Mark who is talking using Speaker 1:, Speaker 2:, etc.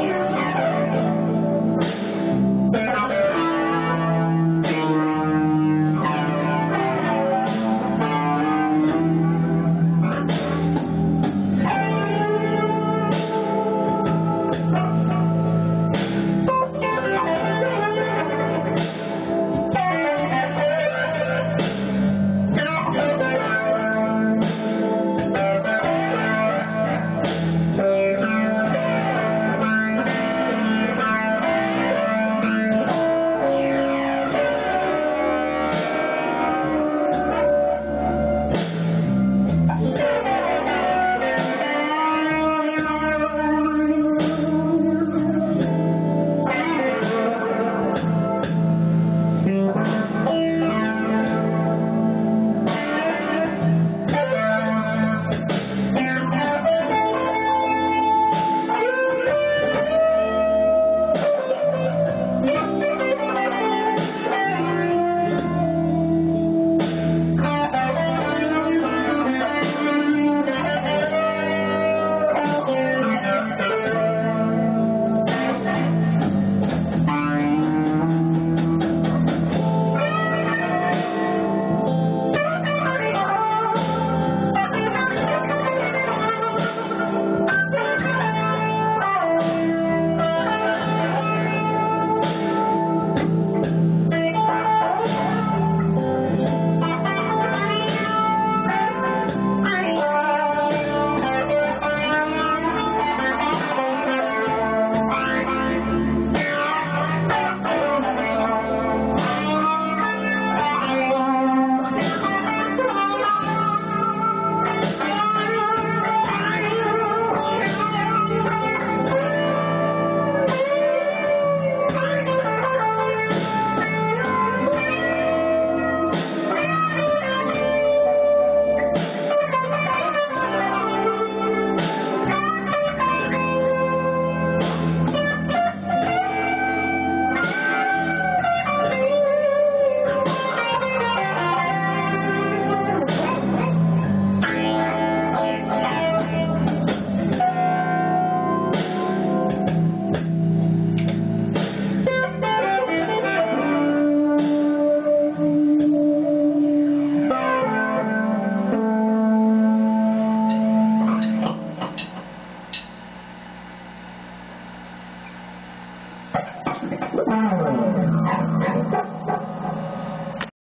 Speaker 1: you.